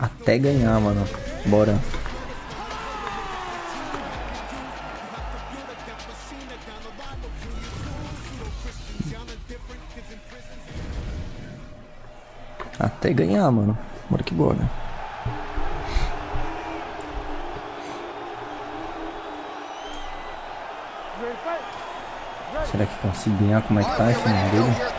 Até ganhar, mano. Bora. Até ganhar, mano. Bora que bora. Será que consigo ganhar? Como é que tá esse nome dele?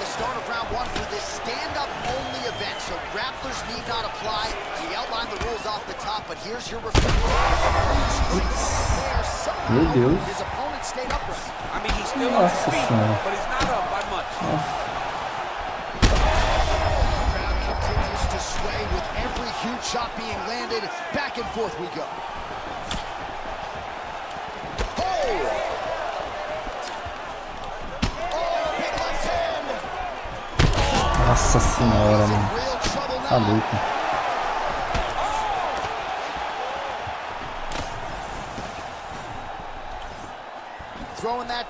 Meu Deus. Nossa senhora. Nossa. Huge shot being landed. Back and forth we go. Oh! Nossa senhora, mano. Tá louco.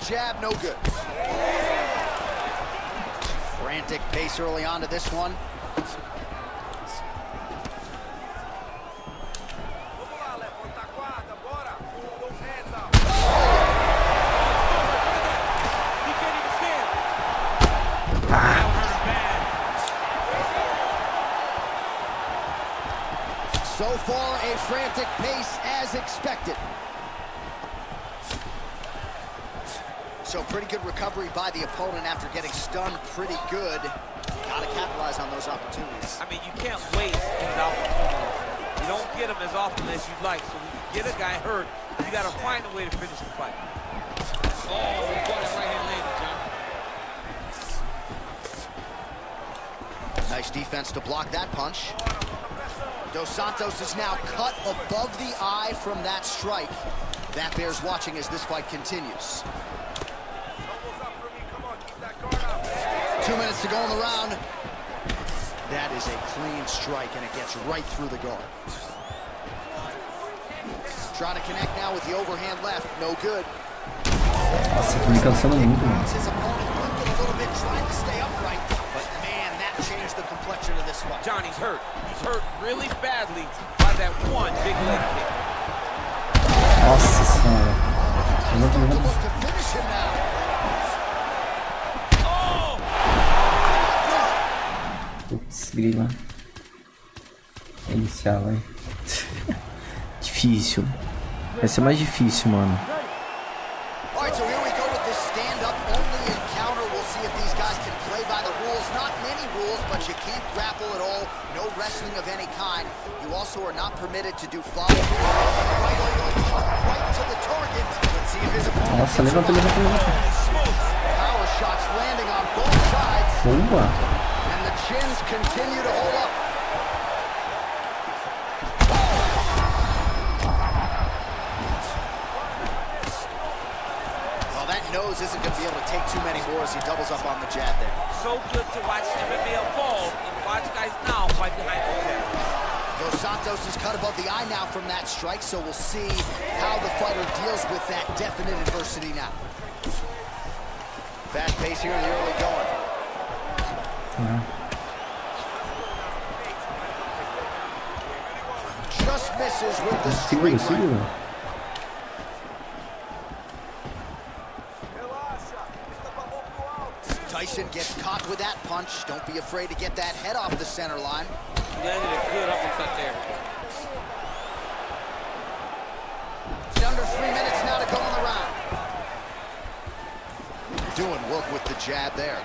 Jab, no good. Frantic pace early on to this one. So far, a frantic pace as expected. So pretty good recovery by the opponent after getting stunned pretty good. Got to capitalize on those opportunities. I mean, you can't waste these opportunities. You don't get them as often as you'd like. So when you get a guy hurt, you got to find a way to finish the fight. Oh, right hand landed, John. Nice defense to block that punch. Dos Santos is now cut above the eye from that strike. That bears watching as this fight continues. Two minutes to go in the round. That is a clean strike, and it gets right through the guard. Trying to connect now with the overhand left. No good. Nossa, tô me cansando muito, mano. changed the complexion of this fight. Johnny's hurt. He's hurt really badly by that one big leg kick. Nossa senhora. Grila. Iniciar, vai. difícil. Vai ser mais difícil, mano. wrestling of any kind. You also are not permitted to do follow right, right to the target. Let's see if his opponent Nossa, levanta, levanta, levanta. Power shots landing on both sides. Boa. And the chins continue to hold up. Oh. Well, that nose isn't going to be able to take too many more as he doubles up on the jab there. So good to watch MMA evolve and watch guys now fight behind the Dos Santos is cut above the eye now from that strike, so we'll see how the fighter deals with that definite adversity now. Fast pace here in the early going. Yeah. Just misses with the straight right. Tyson gets caught with that punch. Don't be afraid to get that head off the center line. Landed a good uppercut there. It's under three minutes now to go in the round. Doing work with the jab there.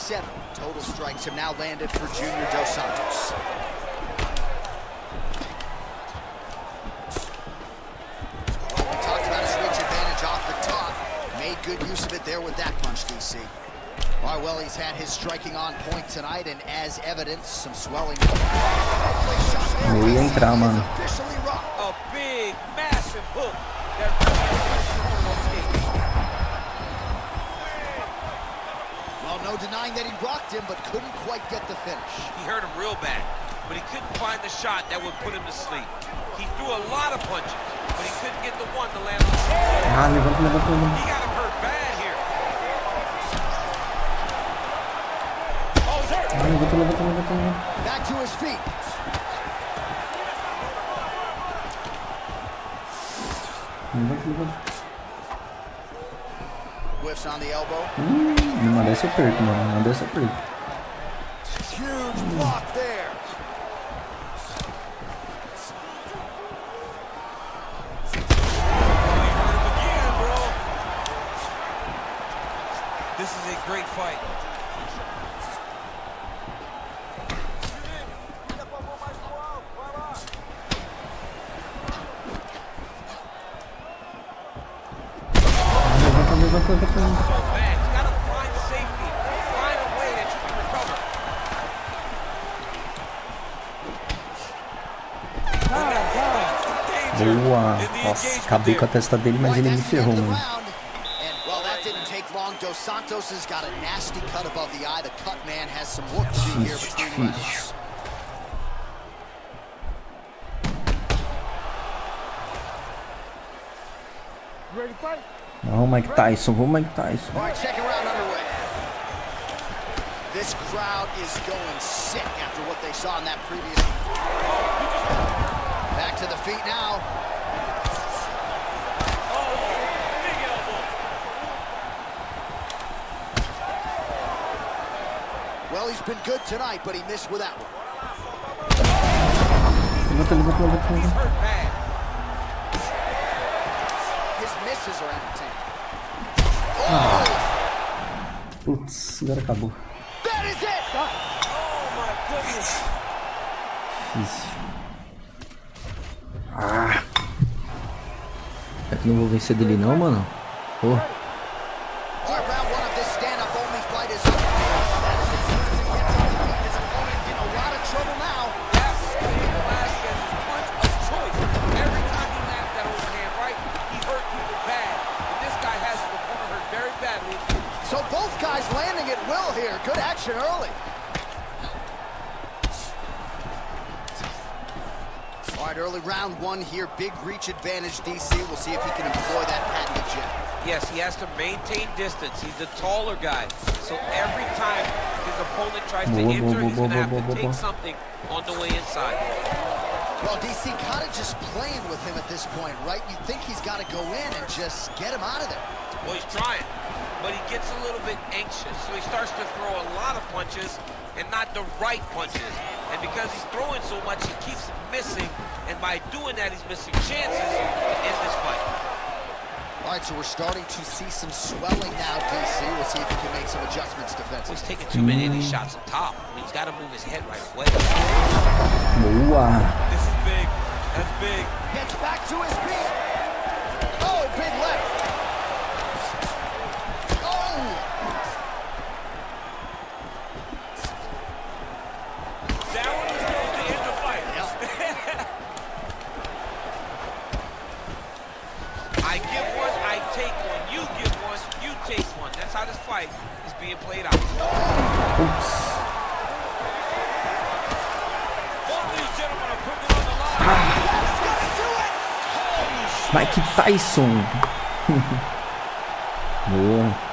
Twenty-seven total strikes have now landed for Junior Dos Santos. Well, we talked about a switch advantage off the top. Made good use of it there with that punch, DC. All right, well, he's had his striking on point tonight, and as evidence, some swelling. Muy entrar, mano. A big, massive hook. No denying that he rocked him, but couldn't quite get the finish. He hurt him real bad, but he couldn't find the shot that would put him to sleep. He threw a lot of punches, but he couldn't get the one to land on the. He got him hurt bad here. Back to his feet. Levanta, levanta. Whiffs on the elbow. Hum, numa dessa eu perco, mano. Numa dessa eu perco. Huge block there. This is a great fight. Boa. Nossa, acabei com a testa dele, mas ele me ferrou, mano. And well, that didn't take long. Dos Santos has got a nasty cut above the eye. The cut man has some work to do here Difícil, between difícil. rounds. Vamos, Mike Tyson. Vamos, Mike Tyson. All right, second round underway. This crowd is going sick after what they saw in that previous. Back to the feet now. Well, he's been good tonight, but he missed with that one. His misses are entertaining. Putz, agora acabou. That is it! Oh my goodness. Difícil. Ah. É que não vou vencer dele não, mano. Pô. All right, round one of this stand-up only fight is up. That is as soon as he gets on the feet. His opponent in a lot of trouble now. That's Cain Velasquez's punch of choice. Every time he lands that overhand right, he hurt people bad. And this guy has his opponent hurt very badly. So both guys landing at will here. Good action early. Right, early round one here. Big reach advantage, DC. We'll see if he can employ that patented jab. Yes, he has to maintain distance. He's the taller guy. So every time his opponent tries to enter, he's going to have to take something on the way inside. Well, DC kind of just playing with him at this point, right? You think he's got to go in and just get him out of there. Well, he's trying, but he gets a little bit anxious. So he starts to throw a lot of punches and not the right punches. And because he's throwing so much, he keeps missing. And by doing that, he's missing chances to end this fight. All right, so we're starting to see some swelling now, DC. We'll see if he can make some adjustments Well, defensively. he's taking too many of these shots up top. I mean, he's got to move his head right away. Boa. This is big. That's big. Gets back to his feet. Oh, big left. Oh! That one was supposed to end the fight. I give one, I take one. You give one, you take one. That's how this fight is being played out. Putz. Both these gentlemen are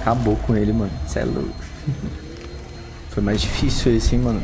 Acabou com ele, mano. Cê é louco. Foi mais difícil esse, hein, mano.